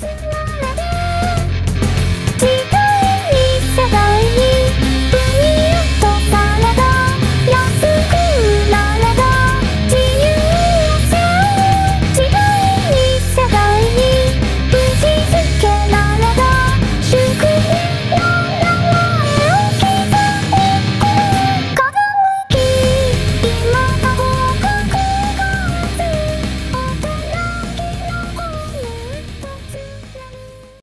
Bye.